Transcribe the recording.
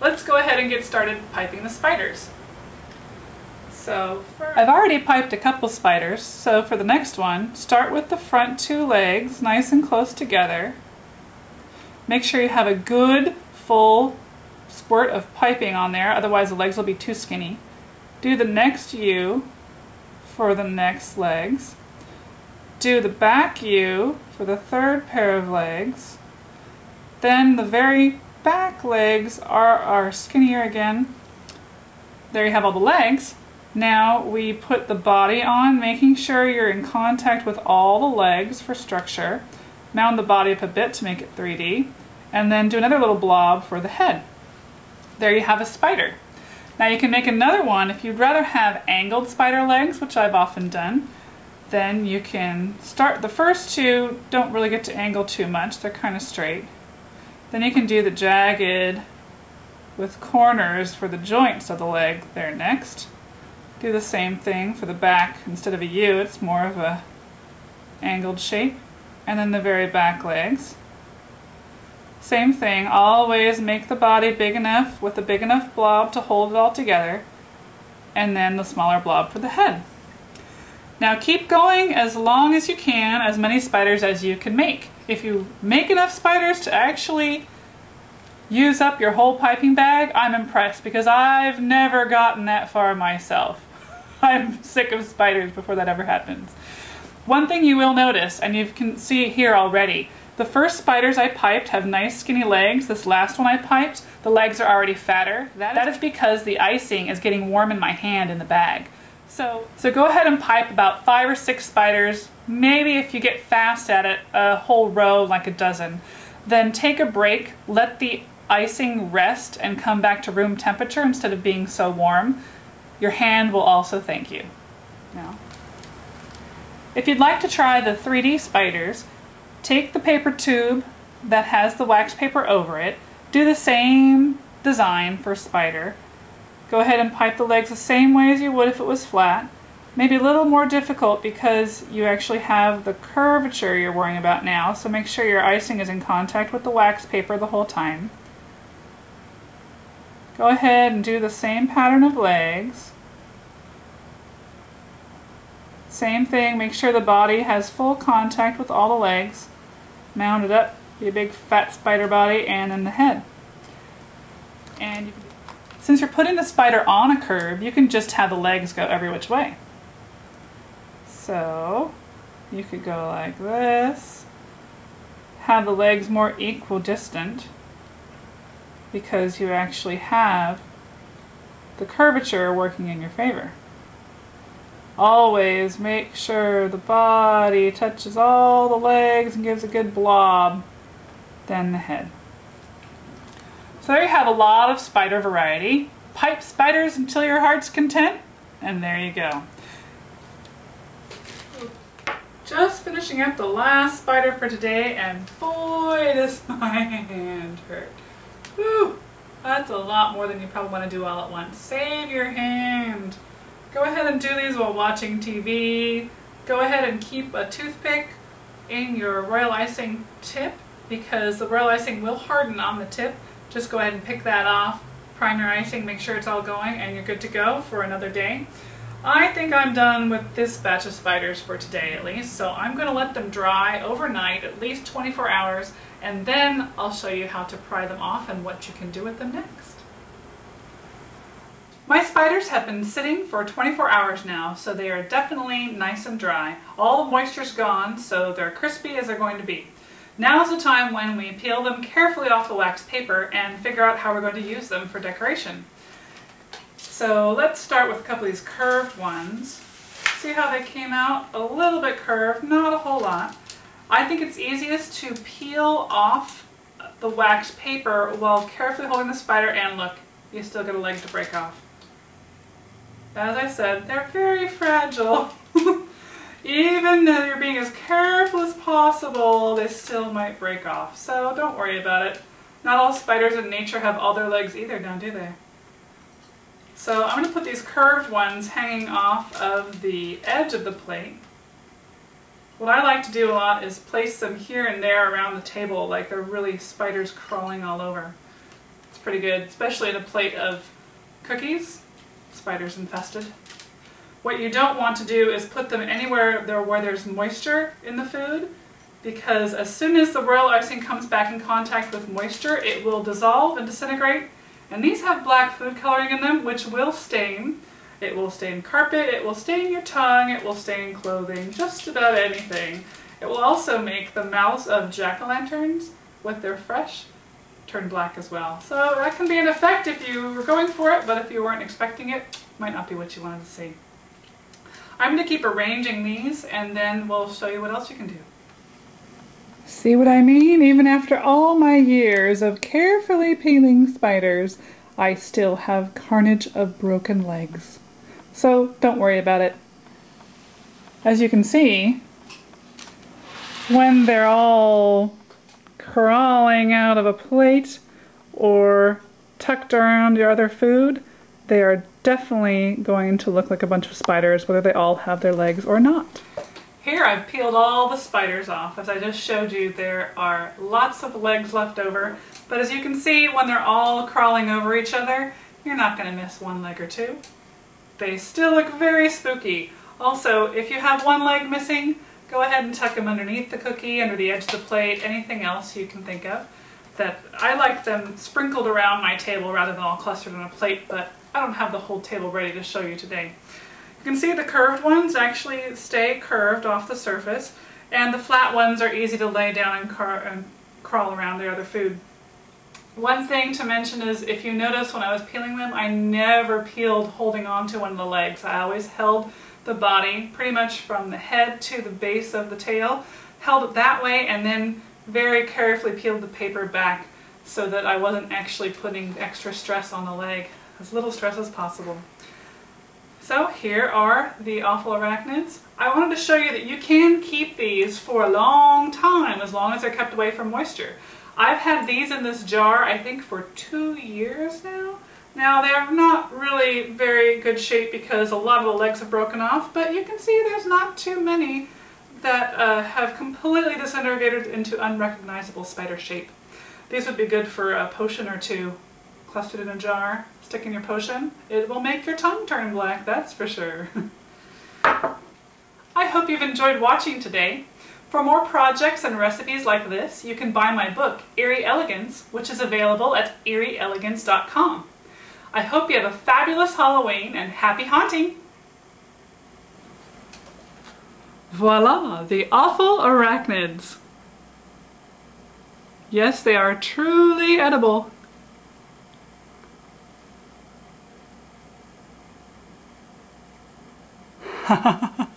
let's go ahead and get started piping the spiders. So I've already piped a couple spiders, so for the next one, start with the front two legs nice and close together. Make sure you have a good full squirt of piping on there, otherwise the legs will be too skinny. Do the next U for the next legs. Do the back U for the third pair of legs. Then the very back legs are, are skinnier again. There you have all the legs. Now we put the body on, making sure you're in contact with all the legs for structure. Mound the body up a bit to make it 3D, and then do another little blob for the head. There you have a spider. Now you can make another one if you'd rather have angled spider legs, which I've often done. Then you can start, the first two don't really get to angle too much, they're kind of straight. Then you can do the jagged with corners for the joints of the leg there next. Do the same thing for the back. Instead of a U, it's more of a angled shape. And then the very back legs. Same thing, always make the body big enough with a big enough blob to hold it all together. And then the smaller blob for the head. Now keep going as long as you can, as many spiders as you can make. If you make enough spiders to actually use up your whole piping bag, I'm impressed because I've never gotten that far myself. I'm sick of spiders before that ever happens. One thing you will notice, and you can see here already, the first spiders I piped have nice skinny legs. This last one I piped, the legs are already fatter. That is, that is because the icing is getting warm in my hand in the bag. So, so go ahead and pipe about five or six spiders, maybe if you get fast at it, a whole row like a dozen. Then take a break, let the icing rest and come back to room temperature instead of being so warm. Your hand will also thank you. Now, if you'd like to try the 3D spiders, take the paper tube that has the wax paper over it, do the same design for spider, go ahead and pipe the legs the same way as you would if it was flat, maybe a little more difficult because you actually have the curvature you're worrying about now, so make sure your icing is in contact with the wax paper the whole time. Go ahead and do the same pattern of legs. Same thing, make sure the body has full contact with all the legs. Mound it up, be a big fat spider body, and then the head. And since you're putting the spider on a curve, you can just have the legs go every which way. So you could go like this, have the legs more equidistant because you actually have the curvature working in your favor. Always make sure the body touches all the legs and gives a good blob, then the head. So there you have a lot of spider variety. Pipe spiders until your heart's content, and there you go. Just finishing up the last spider for today, and boy does my hand hurt. Whew, that's a lot more than you probably want to do all at once. Save your hand. Go ahead and do these while watching TV. Go ahead and keep a toothpick in your royal icing tip because the royal icing will harden on the tip. Just go ahead and pick that off, prime your icing, make sure it's all going, and you're good to go for another day. I think I'm done with this batch of spiders for today at least, so I'm going to let them dry overnight, at least 24 hours, and then I'll show you how to pry them off and what you can do with them next. My spiders have been sitting for 24 hours now, so they are definitely nice and dry. All the moisture's gone, so they're crispy as they're going to be. Now is the time when we peel them carefully off the wax paper and figure out how we're going to use them for decoration. So let's start with a couple of these curved ones. See how they came out? A little bit curved, not a whole lot. I think it's easiest to peel off the wax paper while carefully holding the spider and look, you still get a leg to break off. As I said, they're very fragile. Even though you're being as careful as possible, they still might break off. So don't worry about it. Not all spiders in nature have all their legs either, now do they? So I'm going to put these curved ones hanging off of the edge of the plate. What I like to do a lot is place them here and there around the table like they're really spiders crawling all over. It's pretty good, especially in a plate of cookies. Spiders infested. What you don't want to do is put them anywhere there where there's moisture in the food because as soon as the royal icing comes back in contact with moisture, it will dissolve and disintegrate. And these have black food coloring in them, which will stain. It will stain carpet, it will stain your tongue, it will stain clothing, just about anything. It will also make the mouths of jack-o'-lanterns, when they're fresh, turn black as well. So that can be an effect if you were going for it, but if you weren't expecting it, might not be what you wanted to see. I'm going to keep arranging these and then we'll show you what else you can do. See what I mean? Even after all my years of carefully peeling spiders, I still have carnage of broken legs. So don't worry about it. As you can see, when they're all crawling out of a plate or tucked around your other food, they are definitely going to look like a bunch of spiders, whether they all have their legs or not. Here I've peeled all the spiders off. As I just showed you, there are lots of legs left over, but as you can see, when they're all crawling over each other, you're not going to miss one leg or two. They still look very spooky. Also, if you have one leg missing, go ahead and tuck them underneath the cookie, under the edge of the plate, anything else you can think of. That I like them sprinkled around my table rather than all clustered on a plate, but I don't have the whole table ready to show you today. You can see the curved ones actually stay curved off the surface, and the flat ones are easy to lay down and, and crawl around the other food. One thing to mention is if you notice when I was peeling them, I never peeled holding on to one of the legs. I always held the body pretty much from the head to the base of the tail, held it that way, and then very carefully peeled the paper back so that I wasn't actually putting extra stress on the leg, as little stress as possible. So here are the awful arachnids. I wanted to show you that you can keep these for a long time as long as they're kept away from moisture. I've had these in this jar I think for two years now. Now they're not really very good shape because a lot of the legs have broken off, but you can see there's not too many that uh, have completely disintegrated into unrecognizable spider shape. These would be good for a potion or two clustered in a jar, stick in your potion. It will make your tongue turn black, that's for sure. I hope you've enjoyed watching today. For more projects and recipes like this, you can buy my book, Eerie Elegance, which is available at eerieelegance.com. I hope you have a fabulous Halloween and happy haunting! Voila, the awful arachnids. Yes, they are truly edible.